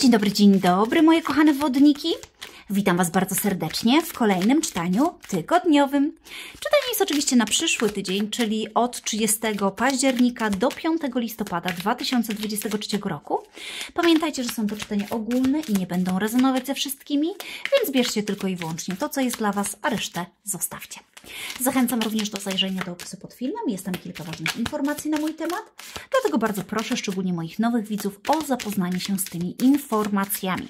dzień dobry, dzień dobry, moje kochane wodniki. Witam Was bardzo serdecznie w kolejnym czytaniu tygodniowym. Czytanie jest oczywiście na przyszły tydzień, czyli od 30 października do 5 listopada 2023 roku. Pamiętajcie, że są to czytania ogólne i nie będą rezonować ze wszystkimi, więc bierzcie tylko i wyłącznie to, co jest dla Was, a resztę zostawcie. Zachęcam również do zajrzenia do opisu pod filmem. Jest tam kilka ważnych informacji na mój temat. Dlatego bardzo proszę, szczególnie moich nowych widzów, o zapoznanie się z tymi informacjami.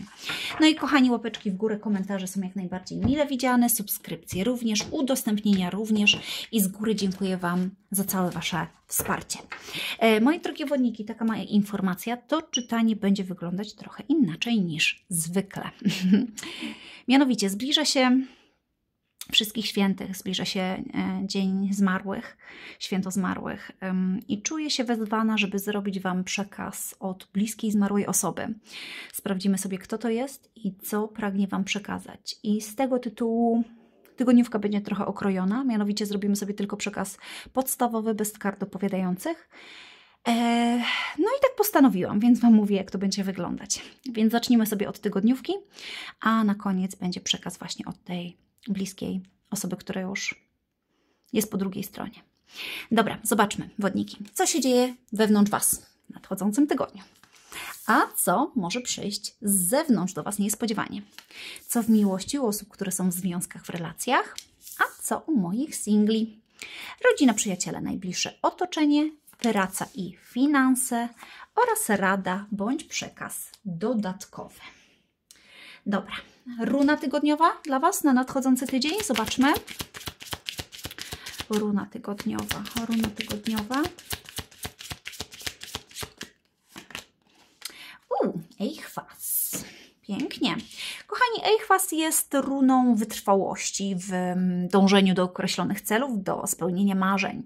No i kochani, łapeczki w górę, komentarze są jak najbardziej mile widziane, subskrypcje również, udostępnienia również i z góry dziękuję Wam za całe Wasze wsparcie. E, moi drogie wodniki, taka moja informacja, to czytanie będzie wyglądać trochę inaczej niż zwykle. Mianowicie zbliża się Wszystkich Świętych, zbliża się e, Dzień Zmarłych, Święto Zmarłych i czuję się wezwana, żeby zrobić Wam przekaz od bliskiej zmarłej osoby. Sprawdzimy sobie, kto to jest i co pragnie Wam przekazać. I z tego tytułu tygodniówka będzie trochę okrojona, mianowicie zrobimy sobie tylko przekaz podstawowy, bez kart opowiadających. E, no i tak postanowiłam, więc Wam mówię, jak to będzie wyglądać. Więc zacznijmy sobie od tygodniówki, a na koniec będzie przekaz właśnie od tej bliskiej osoby, która już jest po drugiej stronie. Dobra, zobaczmy, wodniki. Co się dzieje wewnątrz Was w nadchodzącym tygodniu? A co może przyjść z zewnątrz do Was niespodziewanie? Co w miłości u osób, które są w związkach, w relacjach? A co u moich singli? Rodzina, przyjaciele, najbliższe otoczenie, praca i finanse oraz rada bądź przekaz dodatkowy. Dobra, runa tygodniowa dla Was na nadchodzący tydzień. Zobaczmy. Runa tygodniowa, runa tygodniowa. Uuu, Eichwas. Pięknie. Eichwas jest runą wytrwałości w mm, dążeniu do określonych celów, do spełnienia marzeń.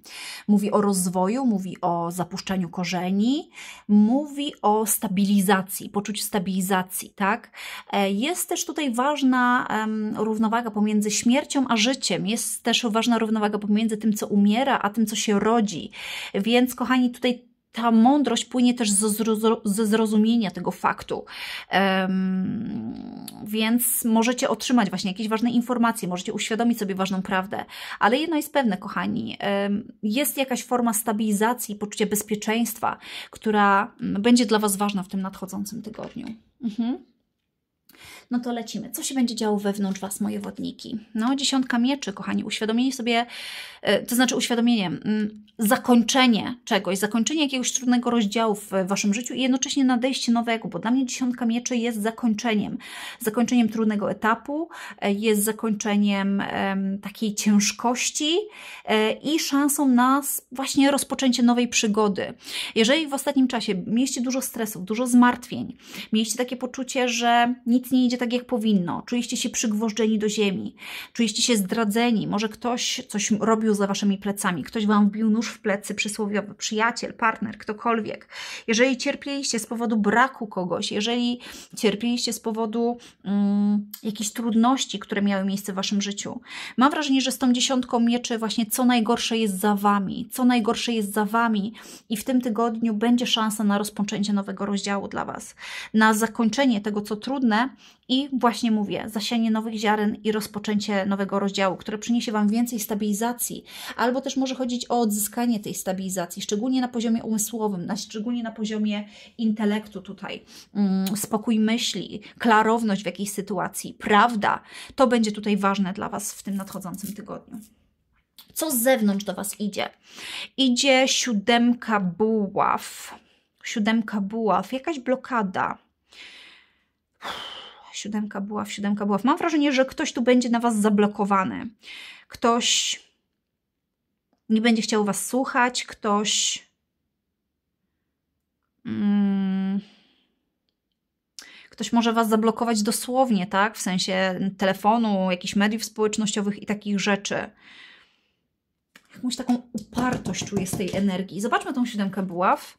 Mówi o rozwoju, mówi o zapuszczaniu korzeni, mówi o stabilizacji, poczuciu stabilizacji, tak? E, jest też tutaj ważna równowaga pomiędzy śmiercią a życiem. Jest też ważna równowaga pomiędzy tym, co umiera, a tym, co się rodzi. Więc, kochani, tutaj ta mądrość płynie też ze zrozumienia tego faktu. Um, więc możecie otrzymać właśnie jakieś ważne informacje, możecie uświadomić sobie ważną prawdę. Ale jedno jest pewne, kochani, um, jest jakaś forma stabilizacji, poczucia bezpieczeństwa, która będzie dla Was ważna w tym nadchodzącym tygodniu. Mhm. No to lecimy. Co się będzie działo wewnątrz Was, moje wodniki? No, dziesiątka mieczy, kochani, uświadomienie sobie, e, to znaczy uświadomienie, mm, zakończenie czegoś, zakończenie jakiegoś trudnego rozdziału w Waszym życiu i jednocześnie nadejście nowego, bo dla mnie dziesiątka mieczy jest zakończeniem. Zakończeniem trudnego etapu, e, jest zakończeniem takiej ciężkości e, i szansą na właśnie rozpoczęcie nowej przygody. Jeżeli w ostatnim czasie mieliście dużo stresów, dużo zmartwień, mieliście takie poczucie, że nic nie idzie tak jak powinno, czuliście się przygwożdżeni do ziemi, czuliście się zdradzeni, może ktoś coś robił za waszymi plecami, ktoś wam wbił nóż w plecy przysłowiowy, przyjaciel, partner, ktokolwiek. Jeżeli cierpieliście z powodu braku kogoś, jeżeli cierpieliście z powodu um, jakichś trudności, które miały miejsce w waszym życiu, mam wrażenie, że z tą dziesiątką mieczy właśnie co najgorsze jest za wami, co najgorsze jest za wami i w tym tygodniu będzie szansa na rozpoczęcie nowego rozdziału dla was, na zakończenie tego, co trudne i właśnie mówię, zasianie nowych ziaren i rozpoczęcie nowego rozdziału, które przyniesie Wam więcej stabilizacji, albo też może chodzić o odzyskanie tej stabilizacji, szczególnie na poziomie umysłowym, na, szczególnie na poziomie intelektu tutaj, mm, spokój myśli, klarowność w jakiejś sytuacji, prawda, to będzie tutaj ważne dla Was w tym nadchodzącym tygodniu. Co z zewnątrz do Was idzie? Idzie siódemka buław. Siódemka buław, jakaś blokada siódemka była, siódemka była. Mam wrażenie, że ktoś tu będzie na Was zablokowany. Ktoś nie będzie chciał Was słuchać, ktoś. Hmm, ktoś może Was zablokować dosłownie, tak? W sensie telefonu, jakichś mediów społecznościowych i takich rzeczy. Jakąś taką upartość czuję z tej energii. Zobaczmy tą siódemkę buław.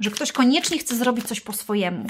Że ktoś koniecznie chce zrobić coś po swojemu.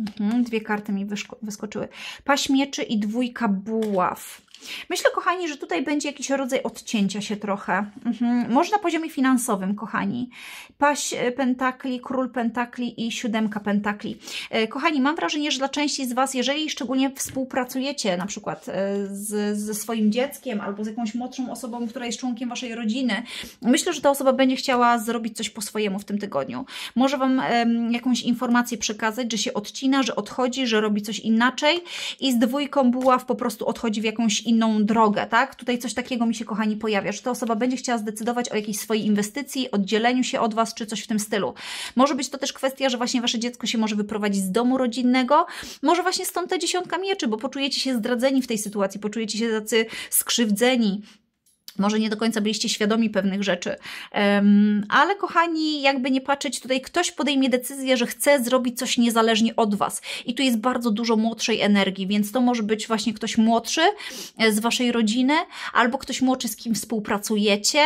Mhm, dwie karty mi wyskoczyły. Paść mieczy i dwójka buław. Myślę, kochani, że tutaj będzie jakiś rodzaj odcięcia się trochę. Mhm. Może na poziomie finansowym, kochani. Paść e, pentakli, król pentakli i siódemka pentakli. E, kochani, mam wrażenie, że dla części z Was, jeżeli szczególnie współpracujecie na przykład e, z, ze swoim dzieckiem albo z jakąś młodszą osobą, która jest członkiem Waszej rodziny, myślę, że ta osoba będzie chciała zrobić coś po swojemu w tym tygodniu. Może Wam jakąś informację przekazać, że się odcina, że odchodzi, że robi coś inaczej i z dwójką buław po prostu odchodzi w jakąś inną drogę, tak? Tutaj coś takiego mi się, kochani, pojawia, że ta osoba będzie chciała zdecydować o jakiejś swojej inwestycji, oddzieleniu się od Was, czy coś w tym stylu. Może być to też kwestia, że właśnie Wasze dziecko się może wyprowadzić z domu rodzinnego, może właśnie stąd ta dziesiątka mieczy, bo poczujecie się zdradzeni w tej sytuacji, poczujecie się tacy skrzywdzeni, może nie do końca byliście świadomi pewnych rzeczy, um, ale kochani, jakby nie patrzeć, tutaj ktoś podejmie decyzję, że chce zrobić coś niezależnie od Was. I tu jest bardzo dużo młodszej energii, więc to może być właśnie ktoś młodszy e, z Waszej rodziny, albo ktoś młodszy, z kim współpracujecie.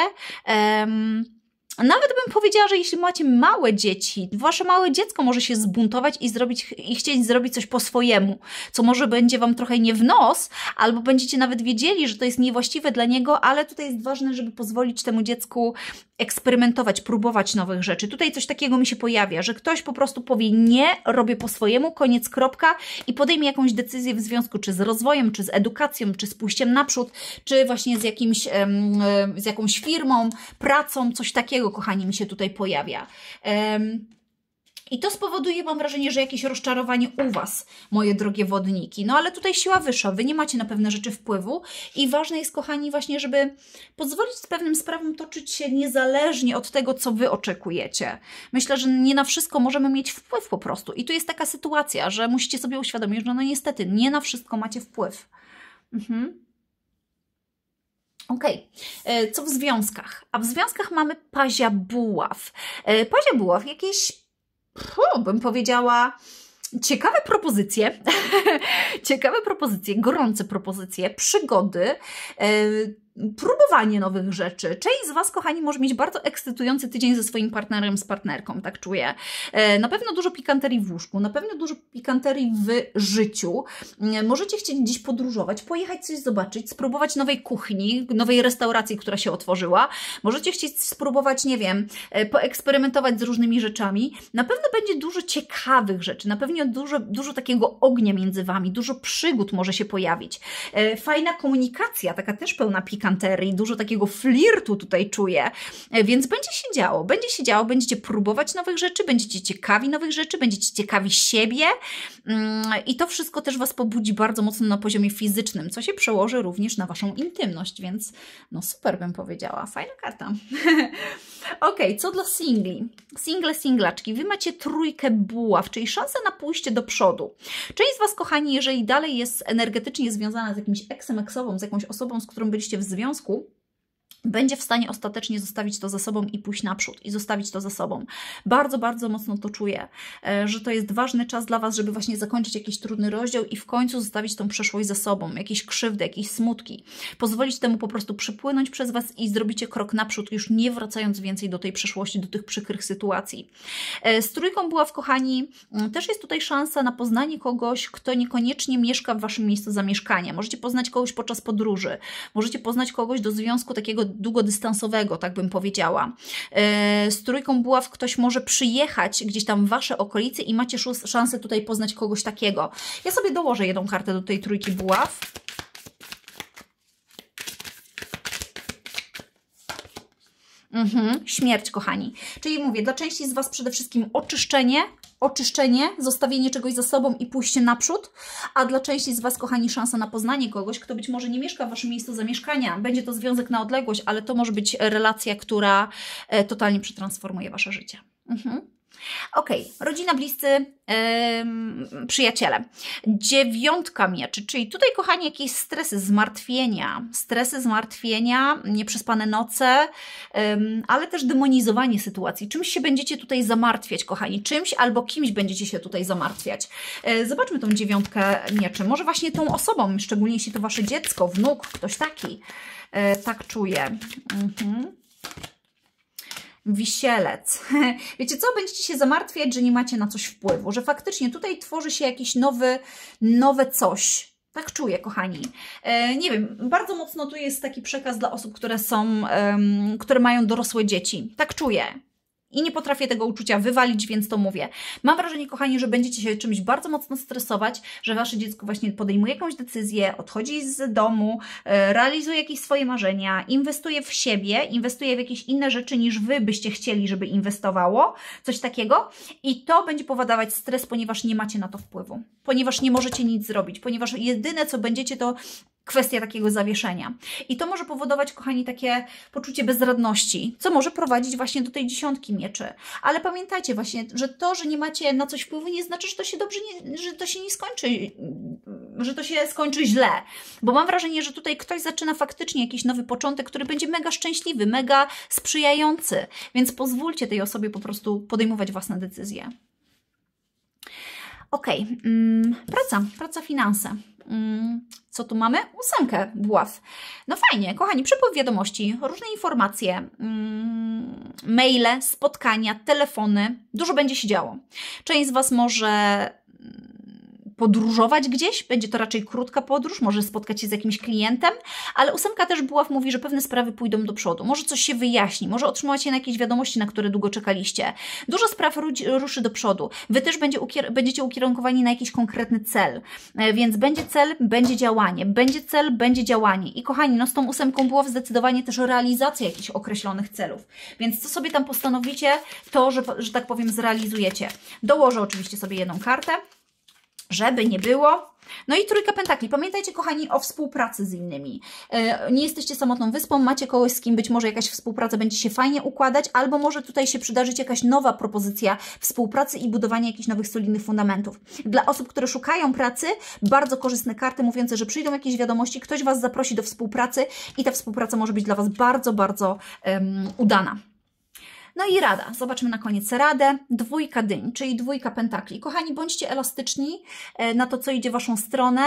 Um, nawet bym powiedziała, że jeśli macie małe dzieci, wasze małe dziecko może się zbuntować i zrobić i chcieć zrobić coś po swojemu, co może będzie wam trochę nie w nos, albo będziecie nawet wiedzieli, że to jest niewłaściwe dla niego, ale tutaj jest ważne, żeby pozwolić temu dziecku eksperymentować, próbować nowych rzeczy. Tutaj coś takiego mi się pojawia, że ktoś po prostu powie nie, robię po swojemu, koniec, kropka i podejmie jakąś decyzję w związku czy z rozwojem, czy z edukacją, czy z pójściem naprzód, czy właśnie z jakimś, z jakąś firmą, pracą, coś takiego, kochani, mi się tutaj pojawia. I to spowoduje, mam wrażenie, że jakieś rozczarowanie u Was, moje drogie wodniki. No ale tutaj siła wyższa, Wy nie macie na pewne rzeczy wpływu i ważne jest, kochani, właśnie, żeby pozwolić pewnym sprawom toczyć się niezależnie od tego, co Wy oczekujecie. Myślę, że nie na wszystko możemy mieć wpływ po prostu. I tu jest taka sytuacja, że musicie sobie uświadomić, że no niestety nie na wszystko macie wpływ. Mhm. Okay. E, co w związkach? A w związkach mamy pazia buław. E, pazia buław, jakieś pu, bym powiedziała, ciekawe propozycje, ciekawe propozycje, gorące propozycje, przygody, e, próbowanie nowych rzeczy. Część z Was, kochani, może mieć bardzo ekscytujący tydzień ze swoim partnerem, z partnerką, tak czuję. E, na pewno dużo pikanterii w łóżku, na pewno dużo pikanterii w życiu. E, możecie chcieć gdzieś podróżować, pojechać coś zobaczyć, spróbować nowej kuchni, nowej restauracji, która się otworzyła. Możecie chcieć spróbować, nie wiem, e, poeksperymentować z różnymi rzeczami. Na pewno będzie dużo ciekawych rzeczy, na pewno dużo, dużo takiego ognia między Wami, dużo przygód może się pojawić. Fajna komunikacja, taka też pełna pikanterii pikanterii, dużo takiego flirtu tutaj czuję, e, więc będzie się działo, będzie się działo, będziecie próbować nowych rzeczy, będziecie ciekawi nowych rzeczy, będziecie ciekawi siebie. Mm, i to wszystko też Was pobudzi bardzo mocno na poziomie fizycznym, co się przełoży również na Waszą intymność, więc no super bym powiedziała, fajna karta. ok, co dla singli? Single, singlaczki, Wy macie trójkę buław, czyli szansę na pójście do przodu. Część z Was, kochani, jeżeli dalej jest energetycznie związana z jakimś eksem, eksową, z jakąś osobą, z którą byliście w związku, będzie w stanie ostatecznie zostawić to za sobą i pójść naprzód i zostawić to za sobą. Bardzo, bardzo mocno to czuję, e, że to jest ważny czas dla Was, żeby właśnie zakończyć jakiś trudny rozdział i w końcu zostawić tą przeszłość za sobą, jakieś krzywdy, jakieś smutki. Pozwolić temu po prostu przypłynąć przez Was i zrobicie krok naprzód, już nie wracając więcej do tej przeszłości, do tych przykrych sytuacji. E, z trójką była w kochani, też jest tutaj szansa na poznanie kogoś, kto niekoniecznie mieszka w Waszym miejscu zamieszkania. Możecie poznać kogoś podczas podróży, możecie poznać kogoś do związku takiego długodystansowego, tak bym powiedziała. E, z trójką buław ktoś może przyjechać gdzieś tam w Wasze okolice i macie szansę tutaj poznać kogoś takiego. Ja sobie dołożę jedną kartę do tej trójki buław. Mhm, śmierć, kochani. Czyli mówię, dla części z Was przede wszystkim oczyszczenie, oczyszczenie, zostawienie czegoś za sobą i pójście naprzód, a dla części z Was, kochani, szansa na poznanie kogoś, kto być może nie mieszka w Waszym miejscu zamieszkania. Będzie to związek na odległość, ale to może być relacja, która e, totalnie przetransformuje Wasze życie. Mhm. Ok, rodzina, bliscy, yy, przyjaciele. Dziewiątka mieczy, czyli tutaj, kochani, jakieś stresy, zmartwienia, stresy, zmartwienia, nieprzespane noce, yy, ale też demonizowanie sytuacji. Czymś się będziecie tutaj zamartwiać, kochani, czymś albo kimś będziecie się tutaj zamartwiać. Yy, zobaczmy tą dziewiątkę mieczy. Może właśnie tą osobą, szczególnie jeśli to Wasze dziecko, wnuk, ktoś taki, yy, tak czuje. Mhm wisielec. Wiecie co, będziecie się zamartwiać, że nie macie na coś wpływu, że faktycznie tutaj tworzy się jakiś nowy, nowe coś, Tak czuję, kochani. E, nie wiem, bardzo mocno tu jest taki przekaz dla osób, które są, które mają dorosłe dzieci. Tak czuję i nie potrafię tego uczucia wywalić, więc to mówię. Mam wrażenie, kochani, że będziecie się czymś bardzo mocno stresować, że wasze dziecko właśnie podejmuje jakąś decyzję, odchodzi z domu, e, realizuje jakieś swoje marzenia, inwestuje w siebie, inwestuje w jakieś inne rzeczy niż wy byście chcieli, żeby inwestowało, coś takiego i to będzie powodować stres, ponieważ nie macie na to wpływu, ponieważ nie możecie nic zrobić, ponieważ jedyne co będziecie to kwestia takiego zawieszenia. I to może powodować, kochani, takie poczucie bezradności, co może prowadzić właśnie do tej dziesiątki mieczy. Ale pamiętajcie właśnie, że to, że nie macie na coś wpływu, nie znaczy, że to się dobrze, nie, że to się nie skończy, że to się skończy źle. Bo mam wrażenie, że tutaj ktoś zaczyna faktycznie jakiś nowy początek, który będzie mega szczęśliwy, mega sprzyjający. Więc pozwólcie tej osobie po prostu podejmować własne decyzje. Ok, mm, praca, praca, finanse. Co tu mamy? Ósemkę buław. No fajnie, kochani, przepływ wiadomości, różne informacje, mm, maile, spotkania, telefony. Dużo będzie się działo. Część z Was może podróżować gdzieś, będzie to raczej krótka podróż, może spotkać się z jakimś klientem, ale ósemka też Buław mówi, że pewne sprawy pójdą do przodu, może coś się wyjaśni, może otrzymacie jakieś wiadomości, na które długo czekaliście. Dużo spraw ruszy do przodu. Wy też będzie ukier będziecie ukierunkowani na jakiś konkretny cel, e, więc będzie cel, będzie działanie, będzie cel, będzie działanie. I kochani, no z tą ósemką Buław zdecydowanie też realizacja jakichś określonych celów, więc co sobie tam postanowicie, to, że, że tak powiem, zrealizujecie. Dołożę oczywiście sobie jedną kartę żeby nie było. No i trójka pentakli. Pamiętajcie, kochani, o współpracy z innymi. E, nie jesteście samotną wyspą, macie kogoś, z kim być może jakaś współpraca będzie się fajnie układać, albo może tutaj się przydarzyć jakaś nowa propozycja współpracy i budowania jakichś nowych solidnych fundamentów. Dla osób, które szukają pracy, bardzo korzystne karty mówiące, że przyjdą jakieś wiadomości, ktoś Was zaprosi do współpracy i ta współpraca może być dla Was bardzo, bardzo um, udana. No i rada. Zobaczmy na koniec radę. Dwójka dyń, czyli dwójka pentakli. Kochani, bądźcie elastyczni e, na to, co idzie Waszą stronę.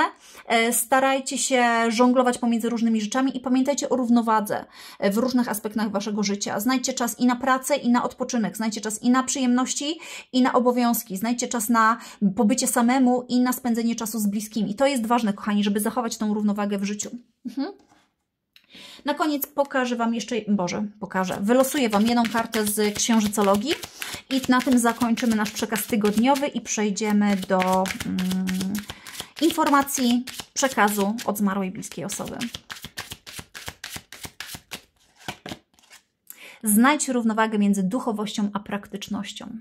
E, starajcie się żonglować pomiędzy różnymi rzeczami i pamiętajcie o równowadze e, w różnych aspektach Waszego życia. Znajdźcie czas i na pracę, i na odpoczynek. Znajdźcie czas i na przyjemności, i na obowiązki. Znajdźcie czas na pobycie samemu i na spędzenie czasu z bliskimi. To jest ważne, kochani, żeby zachować tą równowagę w życiu. Mhm. Na koniec pokażę Wam jeszcze, Boże, pokażę, wylosuję Wam jedną kartę z księżycologii i na tym zakończymy nasz przekaz tygodniowy i przejdziemy do mm, informacji, przekazu od zmarłej bliskiej osoby. Znajdź równowagę między duchowością a praktycznością.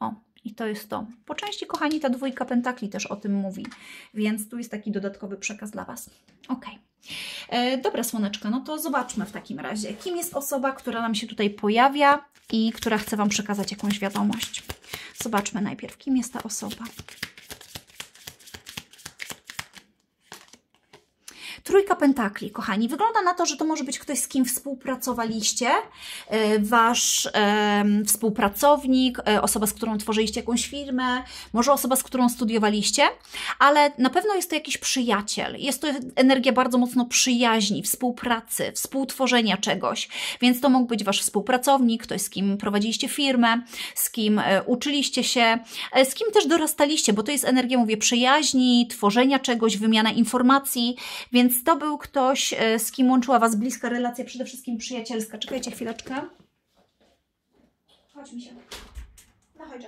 O, i to jest to. Po części, kochani, ta dwójka pentakli też o tym mówi, więc tu jest taki dodatkowy przekaz dla Was. Ok. E, dobra, słoneczka, no to zobaczmy w takim razie, kim jest osoba, która nam się tutaj pojawia i która chce Wam przekazać jakąś wiadomość. Zobaczmy najpierw, kim jest ta osoba. Trójka pentakli, kochani. Wygląda na to, że to może być ktoś, z kim współpracowaliście, e, wasz e, współpracownik, e, osoba, z którą tworzyliście jakąś firmę, może osoba, z którą studiowaliście, ale na pewno jest to jakiś przyjaciel. Jest to energia bardzo mocno przyjaźni, współpracy, współtworzenia czegoś. Więc to mógł być wasz współpracownik, ktoś, z kim prowadziliście firmę, z kim uczyliście się, z kim też dorastaliście, bo to jest energia, mówię, przyjaźni, tworzenia czegoś, wymiana informacji, więc to był ktoś, e, z kim łączyła Was bliska relacja, przede wszystkim przyjacielska. Czekajcie chwileczkę. Chodź mi się. No chodź.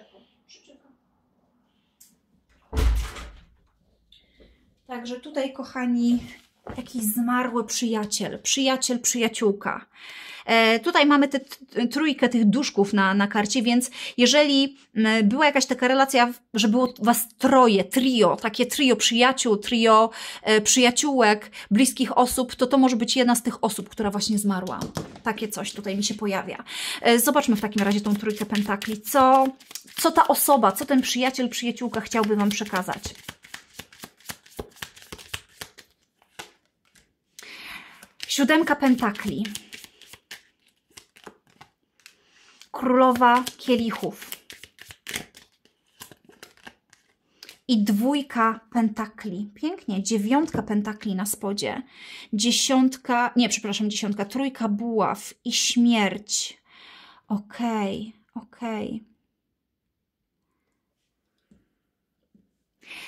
Także tutaj, kochani, jakiś zmarły przyjaciel, przyjaciel, przyjaciółka. E, tutaj mamy tę trójkę tych duszków na, na karcie, więc jeżeli była jakaś taka relacja, że było was troje, trio, takie trio przyjaciół, trio e, przyjaciółek, bliskich osób, to to może być jedna z tych osób, która właśnie zmarła. Takie coś tutaj mi się pojawia. E, zobaczmy w takim razie tą trójkę pentakli. Co, co ta osoba, co ten przyjaciel, przyjaciółka chciałby Wam przekazać? Siódemka pentakli. Królowa kielichów. I dwójka pentakli. Pięknie. Dziewiątka pentakli na spodzie. Dziesiątka, nie, przepraszam, dziesiątka, trójka buław i śmierć. Okej, okay, okej. Okay.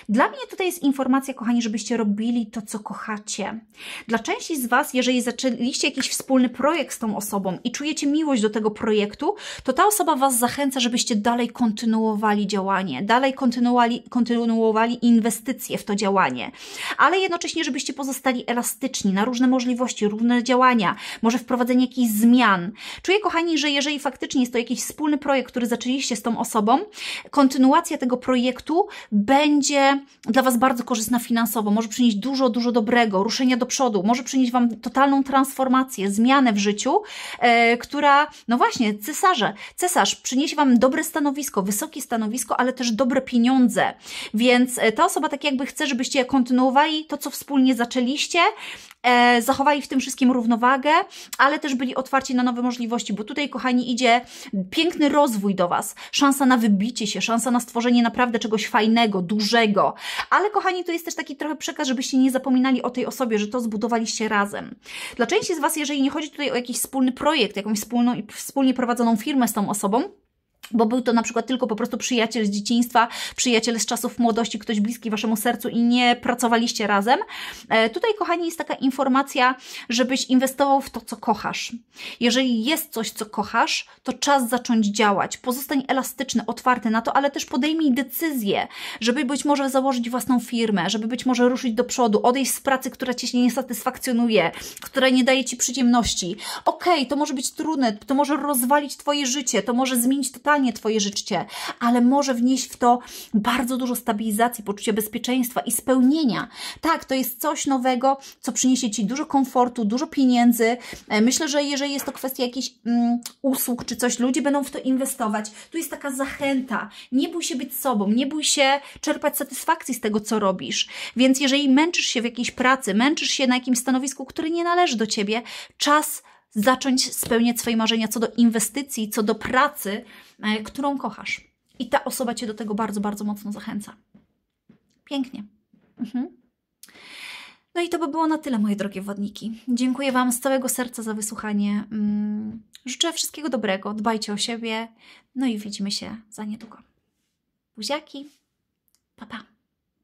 Dla mnie tutaj jest informacja, kochani, żebyście robili to, co kochacie. Dla części z Was, jeżeli zaczęliście jakiś wspólny projekt z tą osobą i czujecie miłość do tego projektu, to ta osoba Was zachęca, żebyście dalej kontynuowali działanie, dalej kontynuowali, kontynuowali inwestycje w to działanie, ale jednocześnie, żebyście pozostali elastyczni na różne możliwości, różne działania, może wprowadzenie jakichś zmian. Czuję, kochani, że jeżeli faktycznie jest to jakiś wspólny projekt, który zaczęliście z tą osobą, kontynuacja tego projektu będzie dla Was bardzo korzystna finansowo, może przynieść dużo, dużo dobrego, ruszenia do przodu, może przynieść Wam totalną transformację, zmianę w życiu, e, która, no właśnie, cesarze, cesarz przyniesie Wam dobre stanowisko, wysokie stanowisko, ale też dobre pieniądze. Więc e, ta osoba tak jakby chce, żebyście kontynuowali to, co wspólnie zaczęliście, e, zachowali w tym wszystkim równowagę, ale też byli otwarci na nowe możliwości, bo tutaj, kochani, idzie piękny rozwój do Was, szansa na wybicie się, szansa na stworzenie naprawdę czegoś fajnego, dużego, ale kochani, to jest też taki trochę przekaz, żebyście nie zapominali o tej osobie, że to zbudowaliście razem. Dla części z Was, jeżeli nie chodzi tutaj o jakiś wspólny projekt, jakąś wspólną, wspólnie prowadzoną firmę z tą osobą, bo był to na przykład tylko po prostu przyjaciel z dzieciństwa, przyjaciel z czasów młodości, ktoś bliski waszemu sercu i nie pracowaliście razem. E, tutaj, kochani, jest taka informacja, żebyś inwestował w to, co kochasz. Jeżeli jest coś, co kochasz, to czas zacząć działać. Pozostań elastyczny, otwarty na to, ale też podejmij decyzję, żeby być może założyć własną firmę, żeby być może ruszyć do przodu, odejść z pracy, która cię nie satysfakcjonuje, która nie daje ci przyjemności. Okej, okay, to może być trudne, to może rozwalić twoje życie, to może zmienić totalnie totalnie Twoje życie, ale może wnieść w to bardzo dużo stabilizacji, poczucia bezpieczeństwa i spełnienia. Tak, to jest coś nowego, co przyniesie Ci dużo komfortu, dużo pieniędzy. E, myślę, że jeżeli jest to kwestia jakichś mm, usług czy coś, ludzie będą w to inwestować. Tu jest taka zachęta. Nie bój się być sobą, nie bój się czerpać satysfakcji z tego, co robisz. Więc jeżeli męczysz się w jakiejś pracy, męczysz się na jakimś stanowisku, które nie należy do Ciebie, czas zacząć spełniać swoje marzenia co do inwestycji, co do pracy, e, którą kochasz. I ta osoba Cię do tego bardzo, bardzo mocno zachęca. Pięknie. Mhm. No i to by było na tyle, moje drogie wodniki. Dziękuję Wam z całego serca za wysłuchanie. Mm, życzę wszystkiego dobrego, dbajcie o siebie, no i widzimy się za niedługo. Buziaki, pa pa.